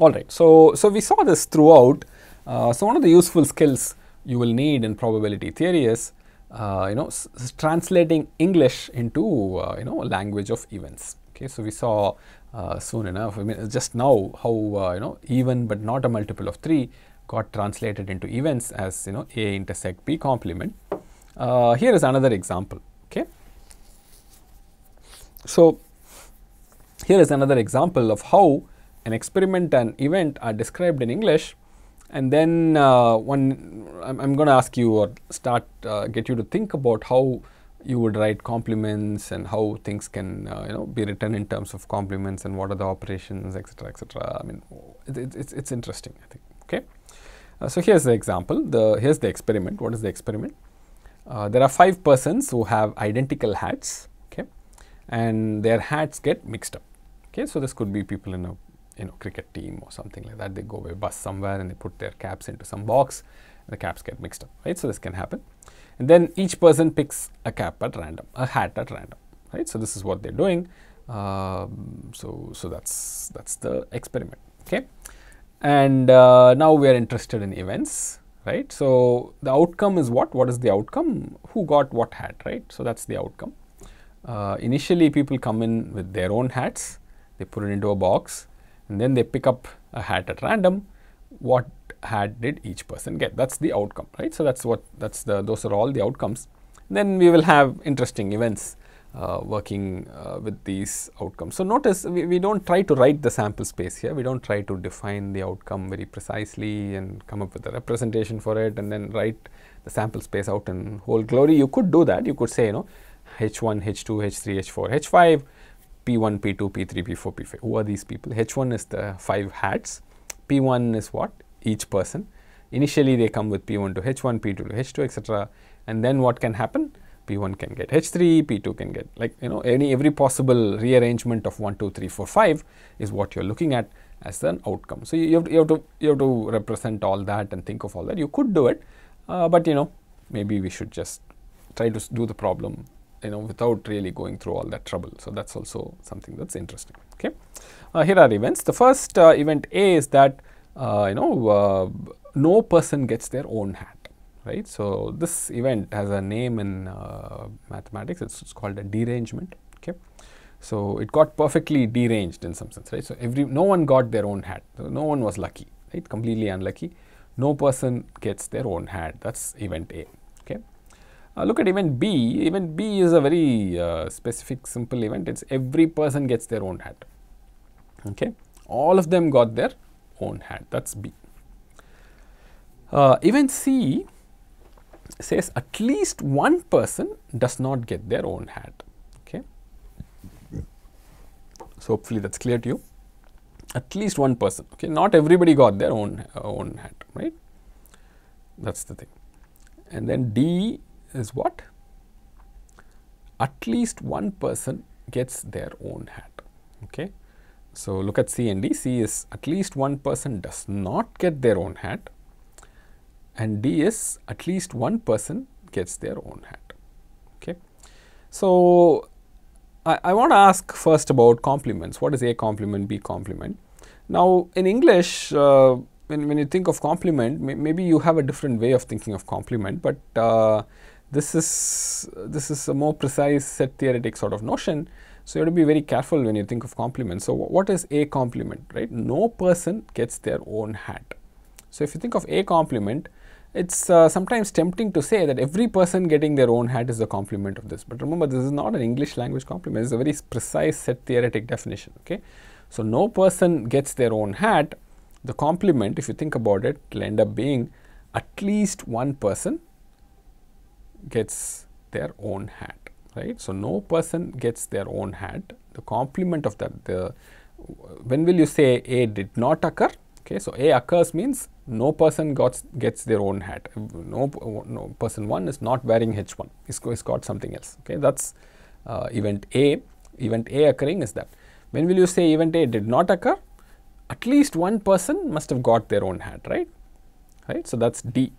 All right. So, so we saw this throughout. Uh, so one of the useful skills you will need in probability theory is, uh, you know, translating English into, uh, you know, language of events. Okay. So we saw uh, soon enough, I mean, just now how, uh, you know, even but not a multiple of 3 got translated into events as, you know, A intersect B complement. Uh, here is another example. Okay. So, here is another example of how an experiment and event are described in English. And then uh, one I'm, I'm going to ask you or start uh, get you to think about how you would write complements and how things can uh, you know be written in terms of complements and what are the operations etc etc I mean it, it, it's, it's interesting I think okay. Uh, so here's the example the here's the experiment. What is the experiment? Uh, there are five persons who have identical hats okay? And their hats get mixed up okay? So this could be people in a you know cricket team or something like that they go by bus somewhere and they put their caps into some box and the caps get mixed up right? So this can happen. And then each person picks a cap at random a hat at random right? So this is what they're doing. Um, so so that's that's the experiment okay? And uh, now we are interested in events right? So the outcome is what? What is the outcome? Who got what hat right? So that's the outcome. Uh, initially people come in with their own hats. They put it into a box and then they pick up a hat at random. What hat did each person get? That's the outcome right? So that's what that's the those are all the outcomes. Then we will have interesting events uh, working uh, with these outcomes. So, notice we, we do not try to write the sample space here, we do not try to define the outcome very precisely and come up with a representation for it and then write the sample space out in whole glory. You could do that, you could say you know H1, H2, H3, H4, H5, P1, P2, P3, P4, P5. Who are these people? H1 is the 5 hats, P1 is what? Each person. Initially they come with P1 to H1, P2 to H2 etc. and then what can happen? P1 can get H3, P2 can get like you know any every possible rearrangement of 1, 2, 3, 4, 5 is what you are looking at as an outcome. So, you have, to, you have to you have to represent all that and think of all that. You could do it, uh, but you know maybe we should just try to do the problem you know without really going through all that trouble. So, that is also something that is interesting. Okay. Uh, here are events. The first uh, event A is that uh, you know uh, no person gets their own hat right. So, this event has a name in uh, mathematics, it is called a derangement. Okay. So, it got perfectly deranged in some sense, right. So, every no one got their own hat, so no one was lucky, right, completely unlucky. No person gets their own hat, that is event A. Uh, look at event B, event B is a very uh, specific simple event, it is every person gets their own hat. Okay. All of them got their own hat, that is B. Uh, event C says at least one person does not get their own hat. Okay. So, hopefully that is clear to you. At least one person, okay, not everybody got their own uh, own hat, right? That is the thing. And then D is what? At least one person gets their own hat. Okay. So, look at C and D. C is at least one person does not get their own hat and D is at least one person gets their own hat. Okay. So, I, I want to ask first about complements. What is A complement, B complement? Now, in English, uh, when, when you think of complement, may, maybe you have a different way of thinking of complement, but uh, this is this is a more precise set theoretic sort of notion. So, you have to be very careful when you think of complement. So, what is A complement, right? No person gets their own hat. So, if you think of A complement, it is uh, sometimes tempting to say that every person getting their own hat is a complement of this, but remember this is not an English language complement, it is a very precise set theoretic definition. Okay? So, no person gets their own hat, the complement if you think about it will end up being at least one person gets their own hat, right. So, no person gets their own hat, the complement of that, the when will you say A did not occur? Okay, so A occurs means no person got, gets their own hat. No, no person 1 is not wearing H1, he's, he's got something else. Okay, that's uh, event A. Event A occurring is that. When will you say event A did not occur? At least one person must have got their own hat, right? Right, so that's D.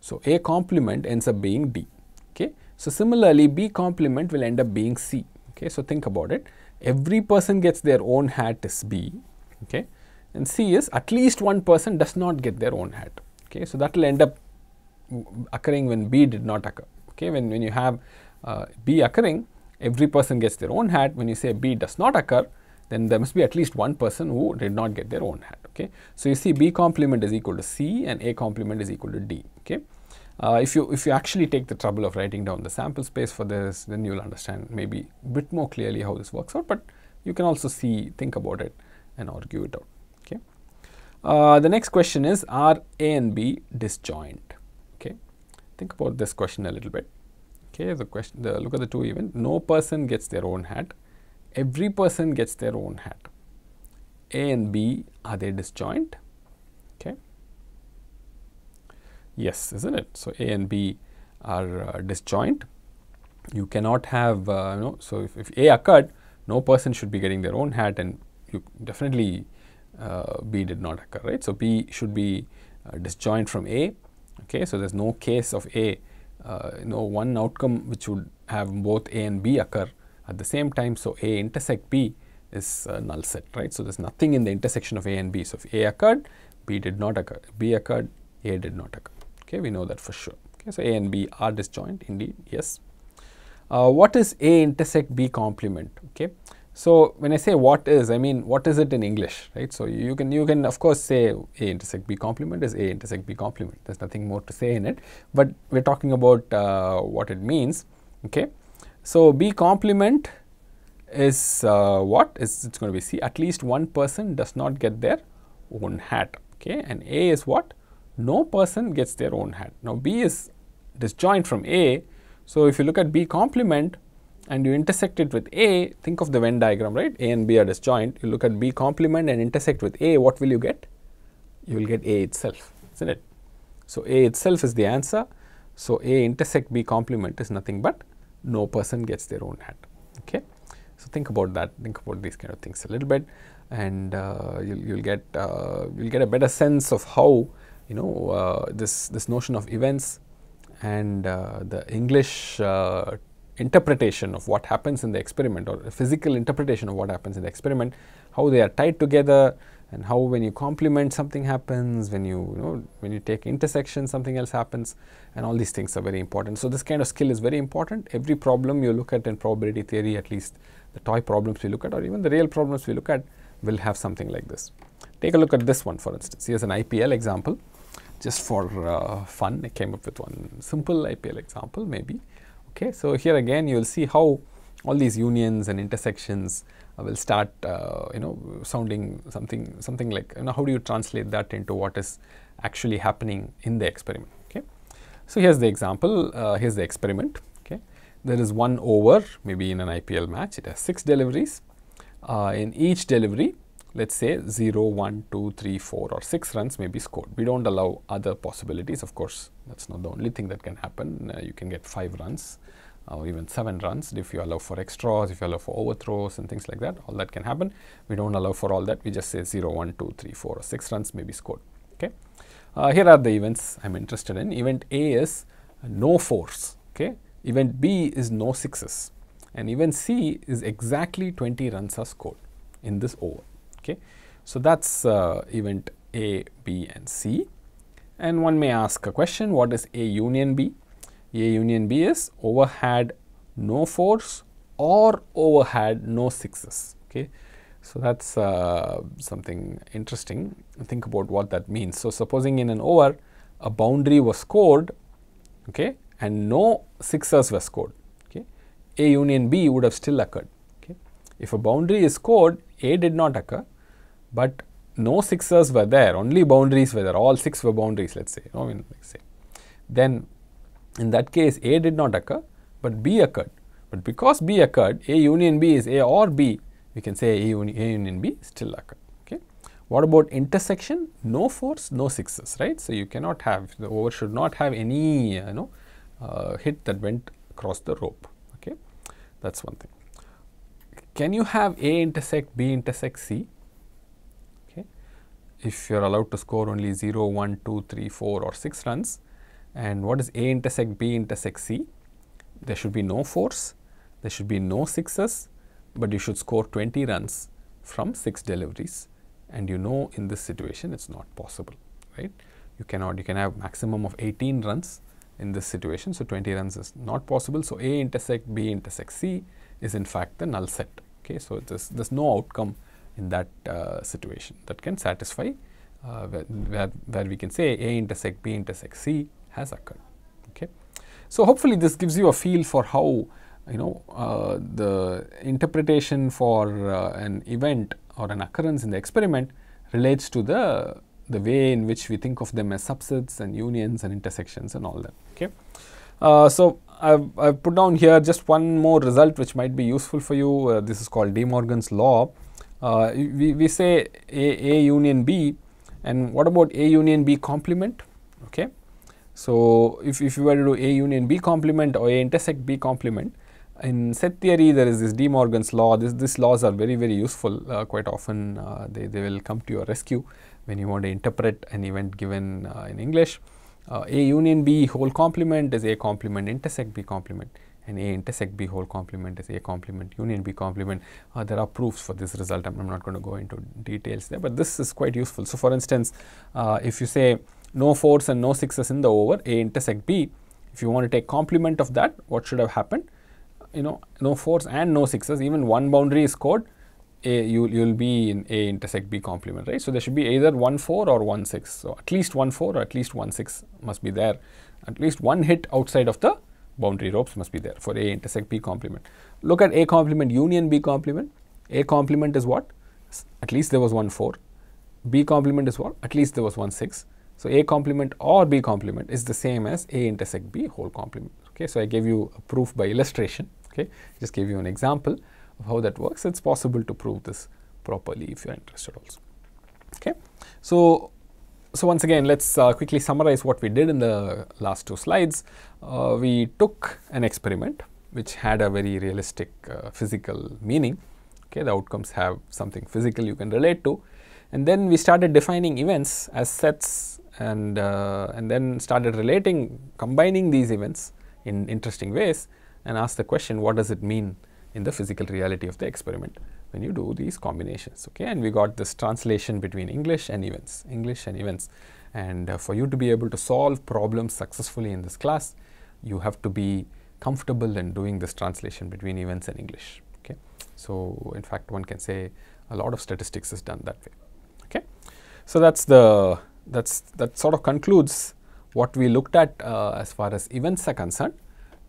So A complement ends up being D. Okay, so similarly, B complement will end up being C. Okay, so think about it. Every person gets their own hat is B. Okay, and C is at least one person does not get their own hat. Okay, so that will end up occurring when B did not occur. Okay, when, when you have uh, B occurring, every person gets their own hat. When you say B does not occur, then there must be at least one person who did not get their own hat. Okay, so you see B complement is equal to C and A complement is equal to D. Okay, uh, if you if you actually take the trouble of writing down the sample space for this, then you will understand maybe a bit more clearly how this works out. But you can also see, think about it, and argue it out. Okay. Uh, the next question is: Are A and B disjoint? Okay. Think about this question a little bit. Okay. The question. The look at the two even. No person gets their own hat. Every person gets their own hat. A and B are they disjoint? Okay. Yes, isn't it? So, A and B are uh, disjoint. You cannot have, uh, you know, so if, if, A occurred, no person should be getting their own hat and you definitely uh, B did not occur, right. So, B should be uh, disjoint from A, okay. So, there is no case of A, uh, you know, one outcome which would have both A and B occur at the same time. So, A intersect B is null set, right. So, there is nothing in the intersection of A and B. So, if A occurred, B did not occur, B occurred, A did not occur. Okay, we know that for sure. Okay, so A and B are disjoint indeed, yes. Uh, what is A intersect B complement? Okay, so when I say what is, I mean what is it in English, right? So you can you can of course say A intersect B complement is A intersect B complement. There's nothing more to say in it, but we're talking about uh, what it means. Okay, so B complement is uh, what is it's going to be C. At least one person does not get their own hat. Okay, and A is what no person gets their own hat. Now, B is disjoint from A. So, if you look at B complement and you intersect it with A, think of the Venn diagram, right? A and B are disjoint. You look at B complement and intersect with A, what will you get? You will get A itself, isn't it? So, A itself is the answer. So, A intersect B complement is nothing but no person gets their own hat. Okay. So, think about that, think about these kind of things a little bit and uh, you'll, get uh, you'll get a better sense of how you know uh, this this notion of events and uh, the English uh, interpretation of what happens in the experiment or physical interpretation of what happens in the experiment, how they are tied together and how when you complement something happens, when you, you know when you take intersection something else happens and all these things are very important. So, this kind of skill is very important. Every problem you look at in probability theory at least the toy problems we look at or even the real problems we look at will have something like this. Take a look at this one for instance. Here's an IPL example just for uh, fun I came up with one simple IPL example maybe. Okay, so here again you will see how all these unions and intersections uh, will start uh, you know sounding something something like you know how do you translate that into what is actually happening in the experiment. Okay, so here's the example. Uh, here's the experiment. Okay, there is one over maybe in an IPL match. It has six deliveries. Uh, in each delivery, let us say 0, 1, 2, 3, 4 or 6 runs may be scored. We do not allow other possibilities of course, that is not the only thing that can happen. Uh, you can get 5 runs or even 7 runs if you allow for extras, if you allow for overthrows and things like that, all that can happen. We do not allow for all that, we just say 0, 1, 2, 3, 4 or 6 runs may be scored. Okay. Uh, here are the events I am interested in. Event A is no fours, okay. event B is no sixes and event C is exactly 20 runs are scored in this over. Okay. So, that is uh, event A, B and C and one may ask a question what is A union B? A union B is over had no fours or over had no sixes. Okay. So, that is uh, something interesting think about what that means. So, supposing in an over a boundary was scored okay, and no sixes were scored. Okay. A union B would have still occurred. Okay. If a boundary is scored A did not occur but no sixes were there, only boundaries were there, all six were boundaries, let us say, say. Then in that case, A did not occur, but B occurred. But because B occurred, A union B is A or B, we can say A, uni A union B still occurred. Okay. What about intersection? No fours, no sixes, right? So, you cannot have, the over should not have any, you know, uh, hit that went across the rope. Okay. That is one thing. Can you have A intersect B intersect C? If you are allowed to score only 0, 1, 2, 3, 4 or 6 runs and what is A intersect B intersect C? There should be no fours, there should be no sixes, but you should score 20 runs from 6 deliveries and you know in this situation it's not possible, right? You cannot, you can have maximum of 18 runs in this situation. So, 20 runs is not possible. So, A intersect B intersect C is in fact the null set. Okay, so there's, there's no outcome in that uh, situation that can satisfy uh, where, where, we can say A intersect B intersect C has occurred. Okay, so hopefully this gives you a feel for how you know uh, the interpretation for uh, an event or an occurrence in the experiment relates to the the way in which we think of them as subsets and unions and intersections and all that. Okay, uh, so I've, I've, put down here just one more result which might be useful for you. Uh, this is called De Morgan's law. Uh, we, we say A, A union B, and what about A union B complement? Okay, so if, if you were to do A union B complement or A intersect B complement, in set theory there is this De Morgan's law. This, these laws are very very useful. Uh, quite often uh, they, they will come to your rescue when you want to interpret an event given uh, in English. Uh, A union B whole complement is A complement intersect B complement and A intersect B whole complement is A complement union B complement. Uh, there are proofs for this result. I'm, I'm, not going to go into details there, but this is quite useful. So, for instance, uh, if you say no fours and no sixes in the over A intersect B, if you want to take complement of that, what should have happened? You know, no fours and no sixes, even one boundary is scored, a you will be in A intersect B complement, right? So there should be either one four or one six. So at least one four or at least one six must be there. At least one hit outside of the boundary ropes must be there for A intersect B complement. Look at A complement union B complement. A complement is what? At least there was one four. B complement is what? At least there was one six. So A complement or B complement is the same as A intersect B whole complement. Okay, so I gave you a proof by illustration. Okay, just gave you an example of how that works, it's possible to prove this properly if you are interested also. Okay. So, so once again, let's uh, quickly summarize what we did in the last two slides. Uh, we took an experiment which had a very realistic uh, physical meaning. Okay, the outcomes have something physical you can relate to, and then we started defining events as sets, and uh, and then started relating, combining these events in interesting ways, and asked the question, what does it mean in the physical reality of the experiment when you do these combinations. Okay, and we got this translation between English and events, English and events. And uh, for you to be able to solve problems successfully in this class, you have to be comfortable in doing this translation between events and English. Okay, so in fact, one can say a lot of statistics is done that way. Okay, so that's the that's that sort of concludes what we looked at uh, as far as events are concerned.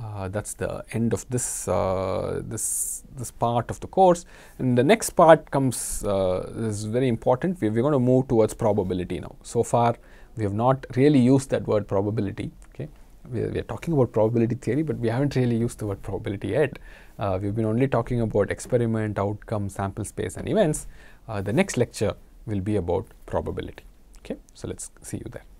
Uh, that's the end of this uh, this this part of the course. And the next part comes uh, is very important. We, we're going to move towards probability now. So far we have not really used that word probability okay? We are, we are talking about probability theory but we haven't really used the word probability yet. Uh, we've been only talking about experiment outcome sample space and events. Uh, the next lecture will be about probability okay? So let's see you there